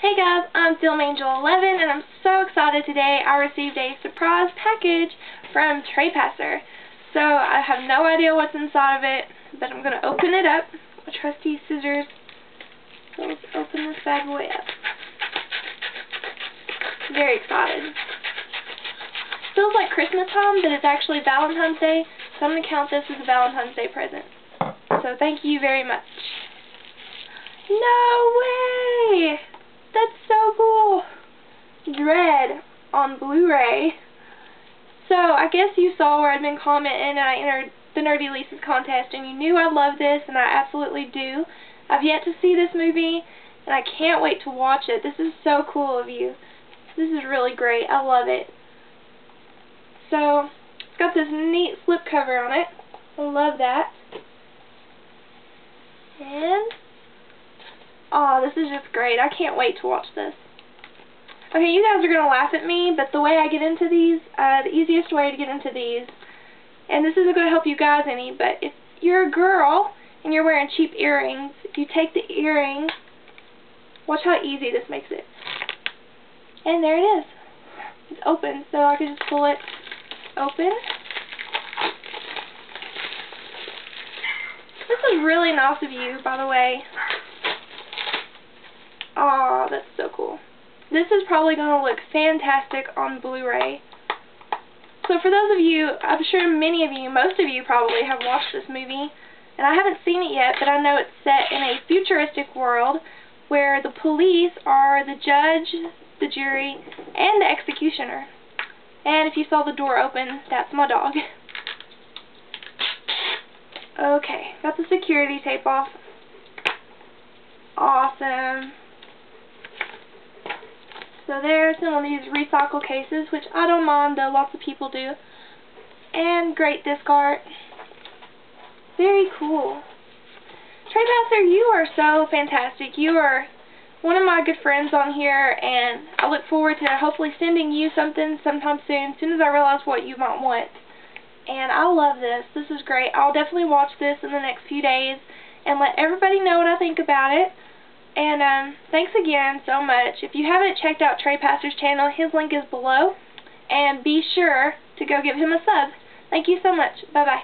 Hey guys, I'm FilmAngel11 and I'm so excited today. I received a surprise package from Trepacer. So I have no idea what's inside of it, but I'm going to open it up. My trusty scissors. So let's open this bad boy up. Very excited. Feels like Christmas time, but it's actually Valentine's Day, so I'm going to count this as a Valentine's Day present. So thank you very much. No way! That's so cool. Dredd on Blu-ray. So, I guess you saw where I'd been commenting and I entered the Nerdy Lisa's contest and you knew I love this and I absolutely do. I've yet to see this movie and I can't wait to watch it. This is so cool of you. This is really great. I love it. So, it's got this neat slipcover on it. I love that. And Oh, this is just great. I can't wait to watch this. Okay, you guys are going to laugh at me, but the way I get into these, uh, the easiest way to get into these, and this isn't going to help you guys any, but if you're a girl and you're wearing cheap earrings, if you take the earring, watch how easy this makes it. And there it is. It's open, so I can just pull it open. This is really nice of you, by the way. Oh, that's so cool. This is probably going to look fantastic on Blu-ray. So for those of you, I'm sure many of you, most of you probably have watched this movie, and I haven't seen it yet, but I know it's set in a futuristic world where the police are the judge, the jury, and the executioner. And if you saw the door open, that's my dog. Okay, got the security tape off. Awesome. So there's some of these recycle cases, which I don't mind, though lots of people do. And great disc art. Very cool. Trepacer, you are so fantastic. You are one of my good friends on here, and I look forward to hopefully sending you something sometime soon, as soon as I realize what you might want. And I love this. This is great. I'll definitely watch this in the next few days and let everybody know what I think about it. And um, thanks again so much. If you haven't checked out Trepacer's channel, his link is below. And be sure to go give him a sub. Thank you so much. Bye-bye.